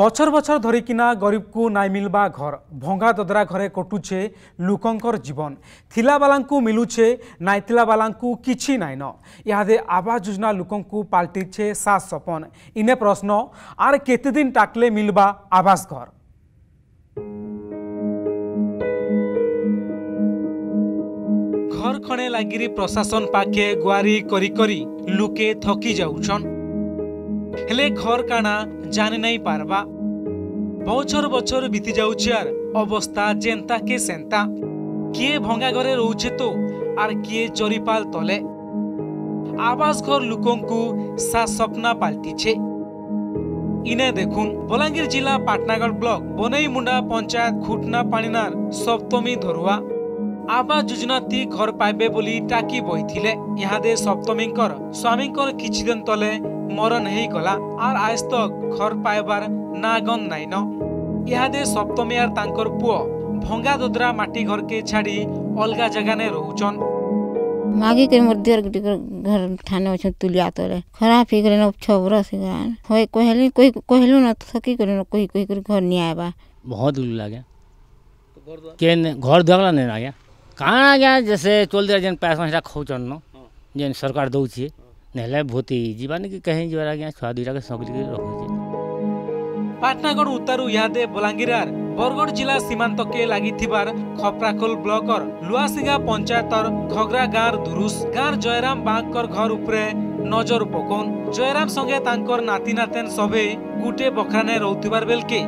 বছর বছর ধরিকিনা গরিব কু নাই মিলবা ঘর ভঙ্গা দদরা ঘরে কটুছে লোকঙ্কর জীবন লাবালা মিলুছে নাইলাবালা কিছু নাই ইহাদে আবাস যোজনা লোক পাল্টিছে সাজ সপন ইনে প্রশ্ন আর কেতেদিন টাকলে মিলবা আবাস ঘর ঘর খণে লাগি প্রশাসন পাখে গুয়ারি করি করি লুকে থকি যাউছন ହେଲେ ଘର କାଣା ଜାଣି ନାଇଁ ପାରବା ବଛର ବଛର ବିତି ଯାଉଛି ଆର୍ ଅବସ୍ଥା ଯେନ୍ତା କେ ସେନ୍ତା କିଏ ଭଙ୍ଗା ଘରେ ରହୁଛେ ତ ଆର୍ କିଏ ଜରିପାଲ ତଲେ ଆବାସ ଘର ଲୋକଙ୍କୁ ସା ସପ୍ନା ପାଲଟିଛେ ইনে দেখুন বলাঙ্গীর জেলা পাটনাগড় ব্লক বনেইমুন্ডা পঞ্চায়েত খুটনা পানিনার সপ্তমী ধরুয়া আবাস যোজনাটি ঘর পাইবে বলে টাকি বইলে ইহাদে সপ্তমীঙ্কর স্বামীঙ্কর কিছুদিন তলে মরণ হয়েগলা আর আজ তক ঘর পাইবার না গন নাইন ইহাদে সপ্তমী আর তাঁকর পুয় ভঙ্গা দোদরা মাটি ঘরকে ছাড়ি অলগা জায়গানে রহুচন मागी के मोर देर घर ठाने हो तुलिया तोरे खराब ही करे न छ बरस गान होय कोहली कोई कोहलु न सकी करे न कोई कोई कर घर नहीं आबा बहुत दुल लागे तो घर केन घर दगला नहीं आ गया କାଣା ଆଜ୍ଞା ସେ ଚଲ୍ଦି ଯେନ୍ ପାଏସନ୍ ସେଟା ଖାଉଛନ୍ ନ ଯେନ୍ ସରକାର ଦଉଛେ ନେହେଲେ ଭୋତି ହେଇଯିବାନି কি କେହି যাবার আজ্ঞা ছুয়া দুইটাকে ସଗଲିକି ରଖୁଛେ পাটনাগড় উত্তর ইহাদে ବଲାଙ୍ଗୀରାର বরগড় জেলা সীমান্তকে লাগিবার খপ্রাখোল ব্লকর লুয়াশিঙ্গা পঞ্চায়েতর ঘগরা গাঁর দুরুস গাঁর জয়রাম বাগকর ঘর উপরে নজর পকন জয়রাম সঙ্গে তাঙ্কর নাতি নাতেন সবে গুটে বখরানে রৌথিবার বেলকে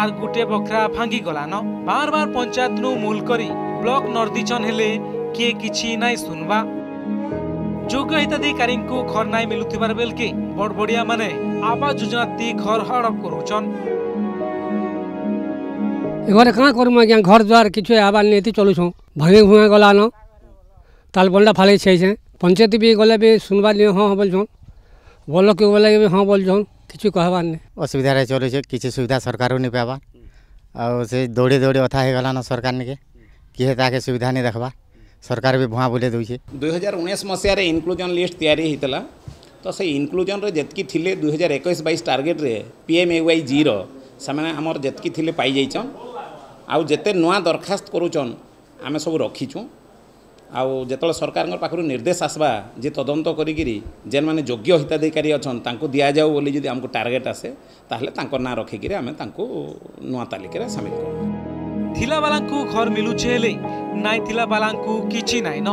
আর গুটে বখরা ভাঙ্গি গলান বারবার পঞ্চায়েত নু মূল করি ब्लक नर्दीचन किए कि नाई सुनवा योग्य हिताधिकारी घर नाई मिलूबार बेल के बड़बड़िया मैंने आवास योजना ती घर हड़प कर घर कहाँ करमु घर द्वार कि आवाज नहीं चलुछ भांगे भुआ गलान ताल बंडा फाले छे छे पंचायत भी गले भी सुनवा नहीं हाँ, हाँ बोल छो बल के गले भी हाँ बोल छो कि कहबार नहीं असुविधा चलुचे किसी सुविधा सरकार नहीं पाबार आ दौड़े दौड़े अथा हो गलान सरकार निके କିଏ ତାକେ ସୁବିଧା ନାଇଁ ଦେଖ୍ବା ସରକାର ବି ଭୁଆଁ ବୁଲେଇ ଦେଉଛେ ଦୁଇ ହଜାର ଉଣେଇଶ ମସିହାରେ ଇନକ୍ଲୁଜନ୍ ଲିଷ୍ଟ ତିଆରି ହେଇଥିଲା ତ ସେଇ ଇନକ୍ଲୁଜନ୍ରେ ଯେତିକି ଥିଲେ ଦୁଇ ହଜାର ଏକୋଇଶ ବାଇଶ ଟାର୍ଗେଟ୍ରେ ପି ଏମ୍ ଏ ୱାଇ ଜିର ସେମାନେ ଆମର ଯେତିକି ଥିଲେ ପାଇଯାଇଛନ୍ ଆଉ ଯେତେ ନୂଆ ଦରଖାସ୍ତ କରୁଛନ୍ ଆମେ ସବୁ ରଖିଛୁ ଆଉ ଯେତେବେଳେ ସରକାରଙ୍କ ପାଖରୁ ନିର୍ଦ୍ଦେଶ ଆସବା ଯେ ତଦନ୍ତ କରିକିରି ଯେନ୍ମାନେ ଯୋଗ୍ୟ ହିତାଧିକାରୀ ଅଛନ୍ ତାଙ୍କୁ ଦିଆଯାଉ ବୋଲି ଯଦି ଆମକୁ ଟାର୍ଗେଟ୍ ଆସେ ତାହେଲେ ତାଙ୍କ ନାଁ ରଖିକିରି ଆମେ ତାଙ୍କୁ ନୂଆ ତାଲିକାରେ ସାମିଲ କରୁ ଥିଲାବାଲାଙ୍କୁ ଘର ମିଳୁଛି ହେଲେ ନାଇଁ ଥିଲାବାଲାଙ୍କୁ କିଛି ନାଇଁନ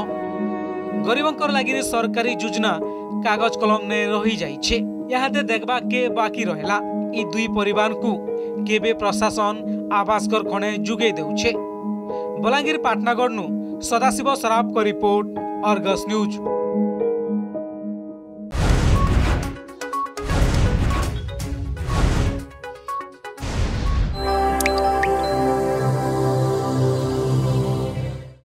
ଗରିବଙ୍କର ଲାଗି ସରକାରୀ ଯୋଜନା କାଗଜ କଲମରେ ରହିଯାଇଛି ଏହାଦେ କେ ବାକି ରହିଲା ଇ ଦୁଇ ପରିବାରକୁ କେବେ ପ୍ରଶାସନ ଆବାସକର ଖଣେ ଯୋଗାଇ ଦେଉଛେ ବଲାଙ୍ଗୀର ପାଟନାଗଡ଼ନୁ ସଦାଶିବ ସରାଫଙ୍କ ରିପୋର୍ଟ ଅର୍ଗସ୍ ନ୍ୟୁଜ୍